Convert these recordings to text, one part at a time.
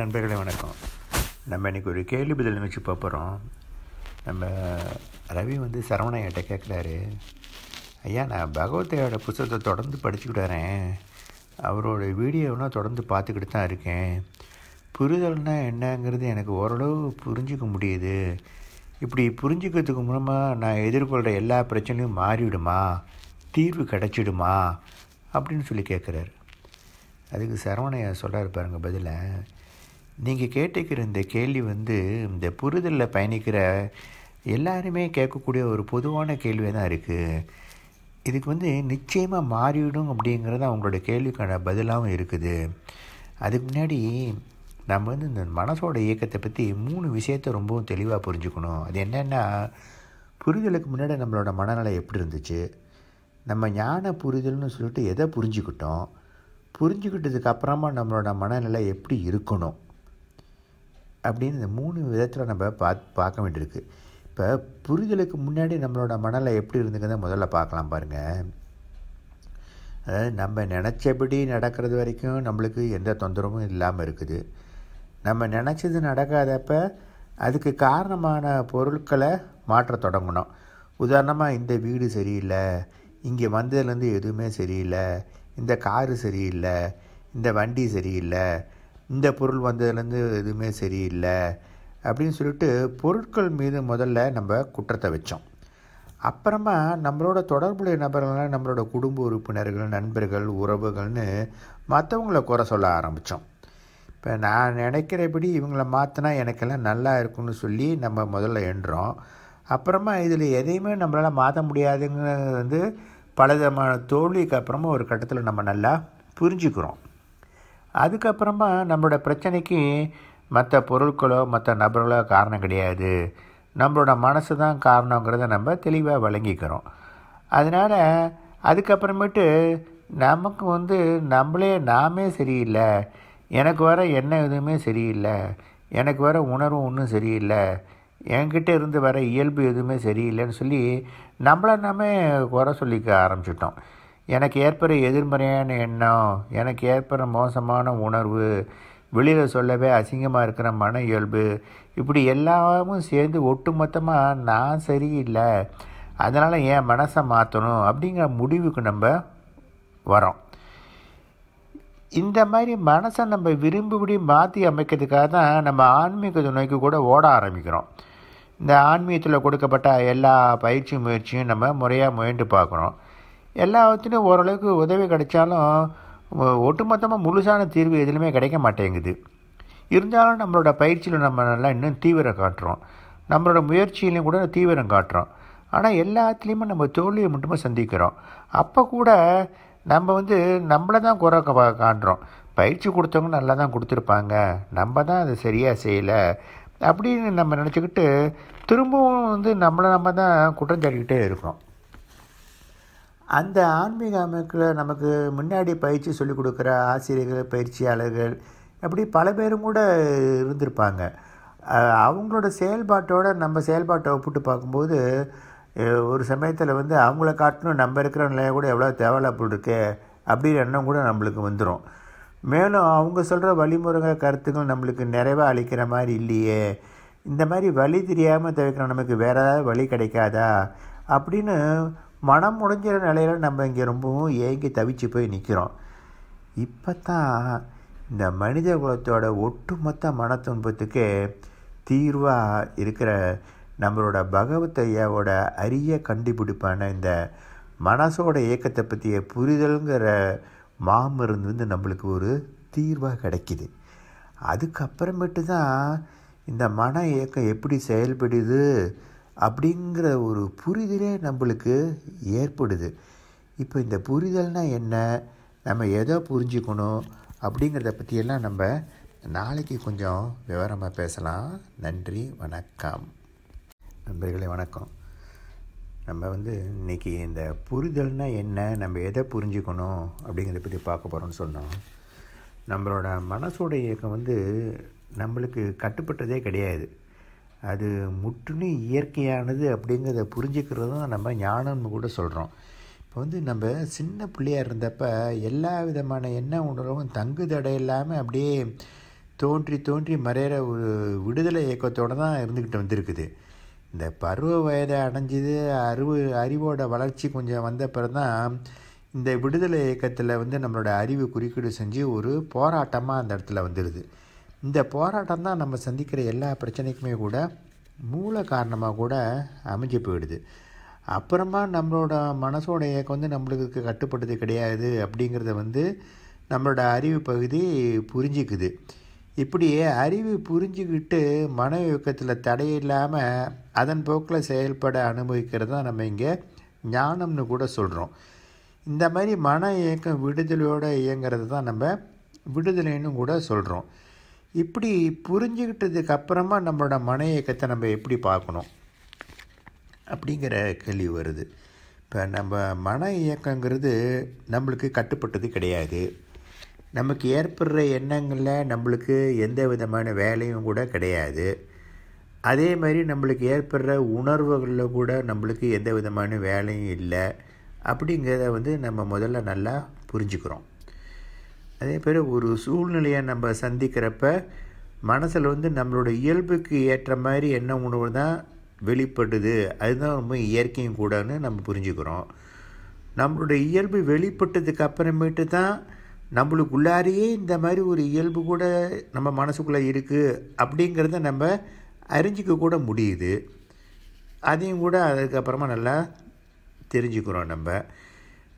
நண்பர்களே வணக்கம். நம்ம இன்றைக்கி ஒரு கேள்வி பதில் நிகழ்ச்சி பார்ப்போம் நம்ம ரவி வந்து சரவணையிட்ட கேட்குறாரு ஐயா நான் பகவத்தையோட புத்தகத்தை தொடர்ந்து படிச்சுக்கிட்டு வரேன். அவரோட வீடியோவெலாம் தொடர்ந்து பார்த்துக்கிட்டு தான் இருக்கேன். புரிதல்னால் என்னங்கிறது எனக்கு ஓரளவு புரிஞ்சிக்க முடியுது. இப்படி புரிஞ்சுக்கிறதுக்கு மூலமாக நான் எதிர்கொள்கிற எல்லா பிரச்சனையும் மாறிவிடுமா? தீர்வு கிடச்சிடுமா? அப்படின்னு சொல்லி கேட்குறாரு அதுக்கு சரவணையா சொல்கிறார் பாருங்கள் பதிலை. நீங்கள் கேட்டுக்கிற இந்த கேள்வி வந்து இந்த புரிதலில் பயணிக்கிற எல்லாருமே கேட்கக்கூடிய ஒரு பொதுவான கேள்வியாக தான் இருக்குது இதுக்கு வந்து நிச்சயமாக மாறிவிடும் அப்படிங்கிறது அவங்களோட கேள்விக்கான பதிலாகவும் இருக்குது. அதுக்கு முன்னாடி நம்ம வந்து இந்த மனசோட இயக்கத்தை பற்றி மூணு விஷயத்த ரொம்பவும் தெளிவாக புரிஞ்சுக்கணும். அது என்னென்னா புரிதலுக்கு முன்னாடி நம்மளோட மனநிலை எப்படி இருந்துச்சு? நம்ம ஞான புரிதல்னு சொல்லிட்டு எதை புரிஞ்சுக்கிட்டோம்? புரிஞ்சுக்கிட்டதுக்கு அப்புறமா நம்மளோட மனநிலை எப்படி இருக்கணும்? அப்படின்னு இந்த மூணு விதத்தில் நம்ம பா பார்க்க வேண்டியிருக்கு. இப்போ புரிதலுக்கு முன்னாடி நம்மளோட மனநிலை எப்படி இருந்துக்கிறத முதல்ல பார்க்கலாம் பாருங்கள் அதாவது நம்ம நினச்சபடி நடக்கிறது வரைக்கும் நம்மளுக்கு எந்த தொந்தரவும் இல்லாமல் இருக்குது. நம்ம நினச்சது நடக்காதப்ப அதுக்கு காரணமான பொருட்களை மாற்ற தொடங்கணும். உதாரணமாக இந்த வீடு சரியில்லை இங்கே வந்ததுலேருந்து எதுவுமே சரியில்லை இந்த காரு சரியில்லை இந்த வண்டி சரியில்லை இந்த பொருள் வந்ததுலேருந்து எதுவுமே சரியில்லை அப்படின்னு சொல்லிட்டு பொருட்கள் மீது முதல்ல நம்ம குற்றத்தை வச்சோம். அப்புறமா நம்மளோட தொடர்புடைய நபர்கள்லாம் நம்மளோட குடும்ப உறுப்பினர்கள் நண்பர்கள் உறவுகள்னு மற்றவங்கள குறை சொல்ல ஆரம்பித்தோம் இப்போ நான் நினைக்கிறபடி இவங்கள மாற்றினா எனக்கெல்லாம் நல்லா இருக்கும்னு சொல்லி நம்ம முதல்ல எண்ணுறோம் அப்புறமா இதில் எதையுமே நம்மளால் மாற்ற முடியாதுங்கிறது வந்து பலவிதமான தோல்விக்கு அப்புறமா ஒரு கட்டத்தில் நம்ம நல்லா புரிஞ்சுக்கிறோம். அதுக்கப்புறமா நம்மளோட பிரச்சனைக்கு மற்ற பொருட்களோ மற்ற நபர்களோ காரணம் கிடையாது. நம்மளோட மனசு தான் காரணங்கிறத நம்ம தெளிவாக விளங்கிக்கிறோம். அதனால் அதுக்கப்புறமேட்டு நமக்கு வந்து நம்மளே நாமே சரியில்லை. எனக்கு வர எண்ணம் எதுவுமே சரியில்லை. எனக்கு வர உணர்வு ஒன்றும் சரியில்லை. என்கிட்ட இருந்து வர இயல்பு எதுவுமே சரியில்லைன்னு சொல்லி நம்மளை நாமே குறை சொல்லிக்க ஆரம்பிச்சிட்டோம். எனக்கு ஏற்படுற எதிர்மறையான எண்ணம் எனக்கு ஏற்படுற மோசமான உணர்வு வெளியில் சொல்லவே அசிங்கமாக இருக்கிற மன இயல்பு இப்படி எல்லாமும் சேர்ந்து ஒட்டுமொத்தமாக நான் சரியில்லை அதனால் என் மனசை மாற்றணும் அப்படிங்கிற முடிவுக்கு நம்ம வரோம் இந்த மாதிரி மனசை நம்ம விரும்பிபடி மாற்றி அமைக்கிறதுக்காக தான் நம்ம ஆன்மீகத்தை நோக்கி கூட ஓட ஆரம்பிக்கிறோம். இந்த ஆன்மீகத்தில் கொடுக்கப்பட்ட எல்லா பயிற்சி முயற்சியும் நம்ம முறையாக முயன்று பார்க்குறோம். எல்லாத்துலேயும் ஓரளவுக்கு உதவி கிடைச்சாலும் ஒட்டுமொத்தமாக முழுசான தீர்வு எதுலையுமே கிடைக்க மாட்டேங்குது. இருந்தாலும் நம்மளோட பயிற்சியில் நம்ம நல்லா இன்னும் தீவிரம் காட்டுறோம். நம்மளோட முயற்சியிலையும் கூட தீவிரம் காட்டுறோம். ஆனால் எல்லாத்துலேயுமே நம்ம தோல்வியை மட்டுமே சந்திக்கிறோம். அப்போ கூட நம்ம வந்து நம்மளை தான் குறை காட்டுறோம் பயிற்சி கொடுத்தவங்க நல்லா தான் கொடுத்துருப்பாங்க. நம்ம தான் அதை சரியாக செய்யலை அப்படின்னு நம்ம நினச்சிக்கிட்டு திரும்பவும் வந்து நம்மளை நம்ம தான் குற்றம் சாட்டிக்கிட்டே இருக்கிறோம். அந்த ஆன்மீக அமைப்பில் நமக்கு முன்னாடி பயிற்சி சொல்லிக் கொடுக்குற ஆசிரியர்கள் பயிற்சியாளர்கள் அப்படி பல பேரும் கூட இருந்திருப்பாங்க. அவங்களோட செயல்பாட்டோட நம்ம செயல்பாட்டை ஒப்பிட்டு பார்க்கும்போது ஒரு சமயத்தில் வந்து அவங்கள காட்டணும் நம்ம இருக்கிற நிலையை கூட எவ்வளோ தேவையில்லாப்பல் இருக்கு அப்படிங்கிற எண்ணம் கூட நம்மளுக்கு வந்துடும் மேலும் அவங்க சொல்கிற வழிமுறைகள் கருத்துக்கள் நம்மளுக்கு நிறைவாக அளிக்கிற மாதிரி இல்லையே இந்த மாதிரி வழி தெரியாமல் தவிர்க்கிற நமக்கு வேறு ஏதாவது வழி கிடைக்காதா அப்படின்னு மனம் முடிஞ்சிற நிலையில் நம்ம இங்கே ரொம்பவும் ஏங்கி தவிச்சு போய் நிற்கிறோம் இப்போ தான் இந்த மனித குலத்தோட ஒட்டுமொத்த மன துன்பத்துக்கு தீர்வாக இருக்கிற நம்மளோட பகவத் ஐயாவோட அரிய கண்டுபிடிப்பான இந்த மனசோட இயக்கத்தை பற்றிய புரிதலுங்கிற மாமருந்து வந்து நம்மளுக்கு ஒரு தீர்வாக கிடைக்கிது. அதுக்கப்புறமேட்டு தான் இந்த மன இயக்கம் எப்படி செயல்படுது? அப்படிங்கிற ஒரு புரிதலே நம்மளுக்கு ஏற்படுது. இப்போ இந்த புரிதல்னால் என்ன? நம்ம எதை புரிஞ்சுக்கணும் அப்படிங்கிறத பற்றியெல்லாம் நம்ம நாளைக்கு கொஞ்சம் விவரமாக பேசலாம். நன்றி வணக்கம். நண்பர்களே வணக்கம். நம்ம வந்து இன்றைக்கி இந்த புரிதல்னால் என்ன? நம்ம எதை புரிஞ்சுக்கணும் அப்படிங்கிறத பற்றி பார்க்க போகிறோம்னு சொன்னோம். நம்மளோட மனசோட இயக்கம் வந்து நம்மளுக்கு கட்டுப்பட்டதே கிடையாது. அது முற்றிலும் இயற்கையானது அப்படிங்கிறத புரிஞ்சுக்கிறதும் நம்ம ஞானம்னு கூட சொல்கிறோம் இப்போ வந்து நம்ம சின்ன பிள்ளையாக இருந்தப்ப எல்லா விதமான எண்ண உணர்வும் தங்கு தடை இல்லாமல் அப்படியே தோன்றி தோன்றி மறையிற ஒரு விடுதலை இயக்கத்தோடு தான் இருந்துக்கிட்டு வந்திருக்குது. இந்த பருவ வயதை அடைஞ்சது அறிவு அறிவோட வளர்ச்சி கொஞ்சம் வந்த பிறகு தான் இந்த விடுதலை இயக்கத்தில் வந்து நம்மளோட அறிவு குறுக்கீடு செஞ்சு ஒரு போராட்டமாக அந்த இடத்துல வந்துடுது இந்த போராட்டம் தான் நம்ம சந்திக்கிற எல்லா பிரச்சனைக்குமே கூட மூல காரணமாக கூட அமைஞ்சு போயிடுது. அப்புறமா நம்மளோட மனசோட இயக்கம் வந்து நம்மளுக்கு கட்டுப்பட்டது கிடையாது அப்படிங்கிறத வந்து நம்மளோட அறிவு பகுதி புரிஞ்சிக்குது. இப்படியே அறிவு புரிஞ்சுக்கிட்டு மன இயக்கத்தில் தடையில்லாமல் அதன் போக்கில் செயல்பட அனுபவிக்கிறது தான் நம்ம இங்கே ஞானம்னு கூட சொல்கிறோம் இந்த மாதிரி மன இயக்கம் விடுதலையோடு இயங்கிறது தான் நம்ம விடுதலைன்னு கூட சொல்கிறோம் இப்படி புரிஞ்சுக்கிட்டதுக்கு அப்புறமா நம்மளோட மன இயக்கத்தை நம்ம எப்படி பார்க்கணும்? அப்படிங்கிற கேள்வி வருது. இப்போ நம்ம மன இயக்கங்கிறது நம்மளுக்கு கட்டுப்பட்டது கிடையாது. நமக்கு ஏற்படுற எண்ணங்களில் நம்மளுக்கு எந்த விதமான வேலையும் கூட கிடையாது. அதே மாதிரி நம்மளுக்கு ஏற்படுற உணர்வுகளில் கூட நம்மளுக்கு எந்த விதமான வேலையும் இல்லை. அப்படிங்கிறத வந்து நம்ம முதல்ல நல்லா புரிஞ்சுக்கிறோம். அதே மாதிரி ஒரு சூழ்நிலையை நம்ம சந்திக்கிறப்ப மனசில் வந்து நம்மளோட இயல்புக்கு ஏற்ற மாதிரி என்ன உணவு தான் வெளிப்படுது. அதுதான் ரொம்ப இயற்கையும் கூடன்னு நம்ம புரிஞ்சுக்கிறோம். நம்மளோட இயல்பு வெளிப்பட்டதுக்கு அப்புறமேட்டு தான் நம்மளுக்குள்ளாரியே இந்த மாதிரி ஒரு இயல்பு கூட நம்ம மனசுக்குள்ளே இருக்குது அப்படிங்கிறத நம்ம அறிஞ்சிக்க கூட முடியுது. அதையும் கூட அதுக்கப்புறமா நல்லா தெரிஞ்சுக்கிறோம் நம்ம.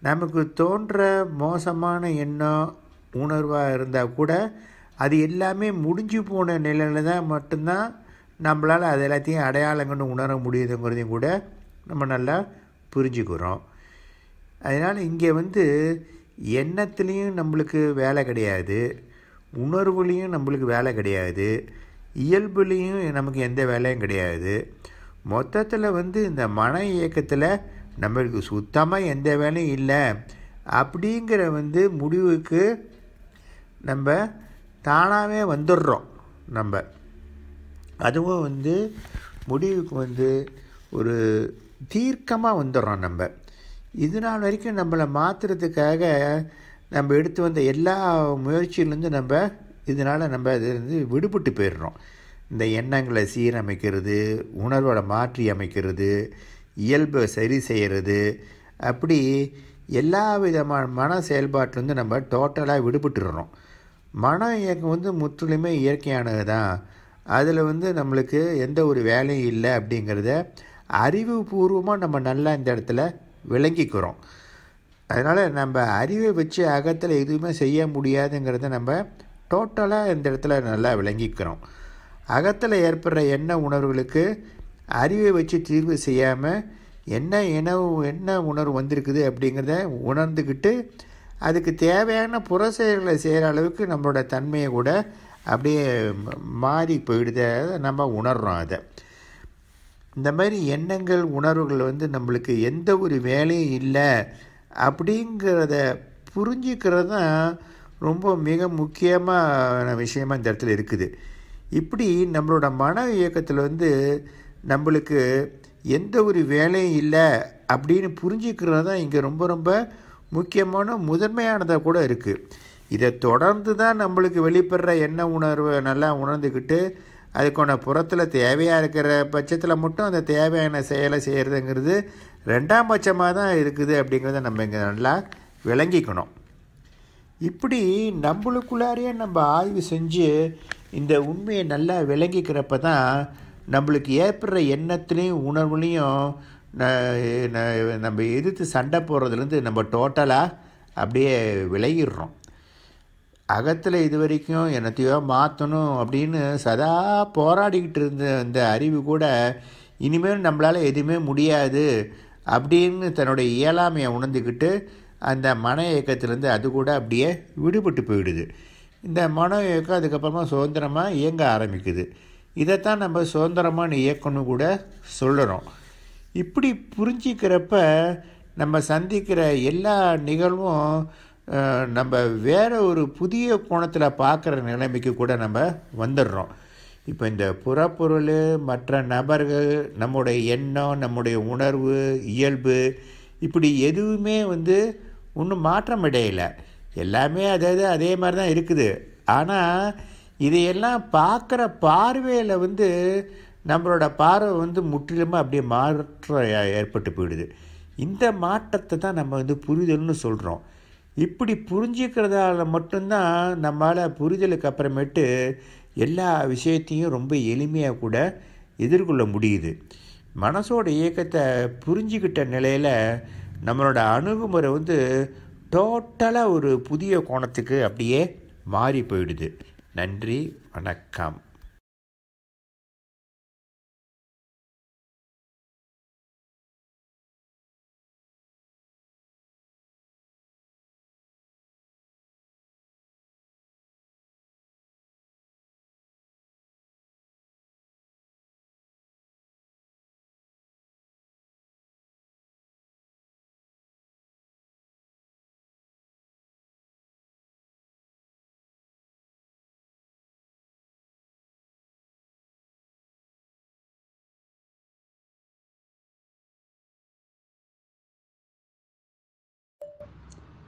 நமக்கு தோன்ற மோசமான எண்ணம் உணர்வாக இருந்தால் கூட அது எல்லாமே முடிஞ்சு போன நிலையில் தான் மட்டும்தான் நம்மளால் அது எல்லாத்தையும் அடையாளங்கன்னு உணர முடியுதுங்கிறதையும் கூட நம்ம நல்லா புரிஞ்சுக்கிறோம். அதனால் இங்கே வந்து எண்ணத்துலேயும் நம்மளுக்கு வேலை கிடையாது உணர்வுலேயும் நம்மளுக்கு வேலை கிடையாது இயல்புலேயும் நமக்கு எந்த வேலையும் கிடையாது. மொத்தத்தில் வந்து இந்த மன இயக்கத்தில் நம்மளுக்கு சுத்தமாக எந்த வேலையும் இல்லை அப்படிங்கிற வந்து முடிவுக்கு நம்ம தானாகவே வந்துடுறோம் நம்ம. அதுவும் வந்து முடிவுக்கு வந்து ஒரு தீர்க்கமாக வந்துடுறோம் நம்ம. இது நாள் வரைக்கும் நம்மளை மாற்றுறதுக்காக நம்ம எடுத்து வந்த எல்லா முயற்சியிலேருந்து நம்ம இதனால் நம்ம அதுலேருந்து விடுபட்டு போயிடுறோம். இந்த எண்ணங்களை சீரமைக்கிறது உணர்வோட மாற்றி அமைக்கிறது இயல்பை சரி செய்கிறது அப்படி எல்லா விதமான மன செயல்பாட்டிலேருந்து நம்ம டோட்டலாக விடுபட்டுடுறோம். மன இயக்கம் வந்து முற்றிலுமே இயற்கையானது தான். அதில் வந்து நம்மளுக்கு எந்த ஒரு வேலையும் இல்லை அப்படிங்கிறத அறிவுபூர்வமாக நம்ம நல்லா இந்த இடத்துல விளங்கிக்கிறோம். அதனால் நம்ம அறிவை வச்சு அகத்தில் எதுவுமே செய்ய முடியாதுங்கிறத நம்ம டோட்டலாக இந்த இடத்துல நல்லா விளங்கிக்கிறோம். அகத்தில் ஏற்படுற எண்ண உணர்வுகளுக்கு அறிவை வச்சு தீர்வு செய்யாமல் என்ன இனவு என்ன உணர்வு வந்திருக்குது அப்படிங்கிறத உணர்ந்துக்கிட்டு அதுக்கு தேவையான புற செயல்களை செய்கிற அளவுக்கு நம்மளோட தன்மையை கூட அப்படியே மாறி போயிடுது. நம்ம உணர்கிறோம் அதை. இந்த மாதிரி எண்ணங்கள் உணர்வுகள் வந்து நம்மளுக்கு எந்த ஒரு வேலையும் இல்லை அப்படிங்கிறத புரிஞ்சுக்கிறது தான் ரொம்ப மிக முக்கியமான விஷயமா இந்த இடத்துல இருக்குது. இப்படி நம்மளோட மன இயக்கத்தில் வந்து நம்மளுக்கு எந்த ஒரு வேலையும் இல்லை அப்படின்னு புரிஞ்சுக்கிறது தான் இங்கே ரொம்ப ரொம்ப முக்கியமான முதன்மையானதாக கூட இருக்குது இதை தொடர்ந்து தான் நம்மளுக்கு வெளிப்படுற எண்ண உணர்வை நல்லா உணர்ந்துக்கிட்டு அதுக்கான புறத்தில் தேவையாக இருக்கிற பட்சத்தில் மட்டும் அந்த தேவையான செயலை செய்கிறதுங்கிறது ரெண்டாம் பட்சமாக தான் இருக்குது அப்படிங்கிறத நம்ம இங்கே நல்லா விளங்கிக்கணும். இப்படி நம்மளுக்குள்ளாரையே நம்ம ஆய்வு செஞ்சு இந்த உண்மையை நல்லா விளங்கிக்கிறப்ப தான் நம்மளுக்கு ஏற்படுற எண்ணத்துலேயும் உணர்வுலேயும் நம்ம எதிர்த்து சண்டை போடுறதுலேருந்து நம்ம டோட்டலாக அப்படியே விலகிடுறோம். அகத்தில் இது வரைக்கும் என்னத்தையோ மாற்றணும் அப்படின்னு சதா போராடிக்கிட்டு இருந்த அந்த அறிவு கூட இனிமேல் நம்மளால் எதுவுமே முடியாது அப்படின்னு தன்னுடைய இயலாமையை உணர்ந்துக்கிட்டு அந்த மன இயக்கத்திலேருந்து அது கூட அப்படியே விடுபட்டு போயிடுது. இந்த மன இயக்கம் அதுக்கப்புறமா சுதந்திரமாக இயங்க ஆரம்பிக்குது. இதைத்தான் நம்ம சுதந்திரமான இயக்கம்னு கூட சொல்லுறோம். இப்படி புரிஞ்சிக்கிறப்ப நம்ம சந்திக்கிற எல்லா நிகழ்வும் நம்ம வேறு ஒரு புதிய கோணத்தில் பார்க்குற நிலைமைக்கு கூட நம்ம வந்துடுறோம். இப்போ இந்த புறப்பொருள் மற்ற நபர்கள் நம்முடைய எண்ணம் நம்முடைய உணர்வு இயல்பு இப்படி எதுவுமே வந்து ஒன்றும் மாற்றம் அடையலை எல்லாமே அதாவது அதே மாதிரி தான் இருக்குது. ஆனால் இதையெல்லாம் பார்க்குற பார்வையில் வந்து நம்மளோட பார்வை வந்து முற்றிலுமாக அப்படியே மாற்றம் ஏற்பட்டு போயிடுது. இந்த மாற்றத்தை தான் நம்ம வந்து புரிதல்னு சொல்கிறோம் இப்படி புரிஞ்சுக்கிறதால மட்டும்தான் நம்மளால் புரிதலுக்கு அப்புறமேட்டு எல்லா விஷயத்தையும் ரொம்ப எளிமையாக கூட எதிர்கொள்ள முடியுது. மனசோட இயக்கத்தை புரிஞ்சுக்கிட்ட நிலையில் நம்மளோட அணுகுமுறை வந்து டோட்டலாக ஒரு புதிய கோணத்துக்கு அப்படியே மாறி போயிடுது. நன்றி வணக்கம்.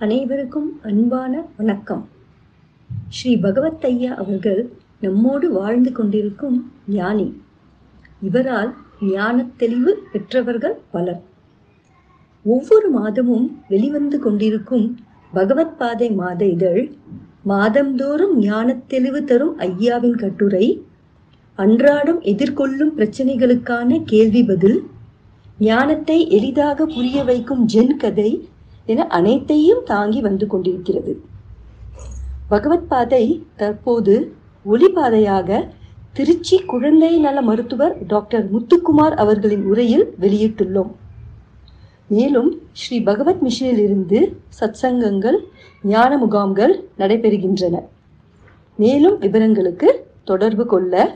அனைவருக்கும் அன்பான வணக்கம். ஸ்ரீ பகவத் ஐயா அவர்கள் நம்மோடு வாழ்ந்து கொண்டிருக்கும் ஞானி. இவரால் ஞான தெளிவு பெற்றவர்கள் பலர். ஒவ்வொரு மாதமும் வெளிவந்து கொண்டிருக்கும் பகவத் பாதை மாத இதழ் மாதந்தோறும் ஞானத் தெளிவு தரும் ஐயாவின் கட்டுரை அன்றாடம் எதிர்கொள்ளும் பிரச்சனைகளுக்கான கேள்வி பதில் ஞானத்தை எளிதாக புரிய வைக்கும் ஜென் கதை என அனைத்தையும் தாங்கி வந்து கொண்டிருக்கிறது. பகவத் பாதை தற்போது ஒளிபாதையாக திருச்சி குழந்தை நல மருத்துவர் டாக்டர் முத்துக்குமார் அவர்களின் உரையில் வெளியிட்டுள்ளோம். மேலும் ஸ்ரீ பகவத் மிஷனில் இருந்து சத்சங்கங்கள் ஞான முகாம்கள் நடைபெறுகின்றன. மேலும் விவரங்களுக்கு தொடர்பு கொள்ள